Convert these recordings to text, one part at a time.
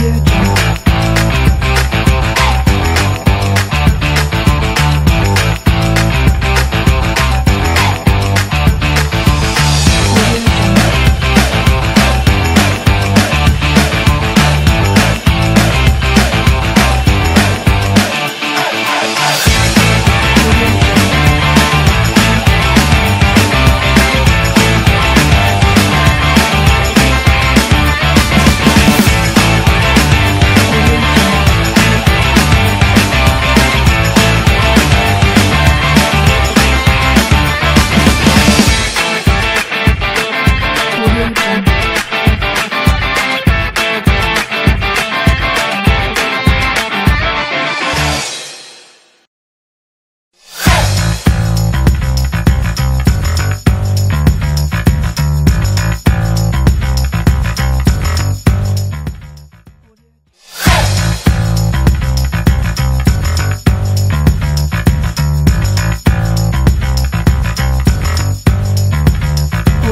what.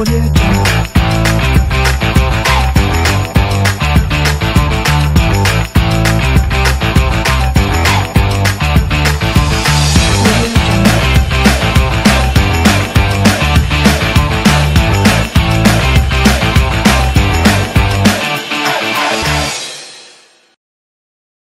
What did?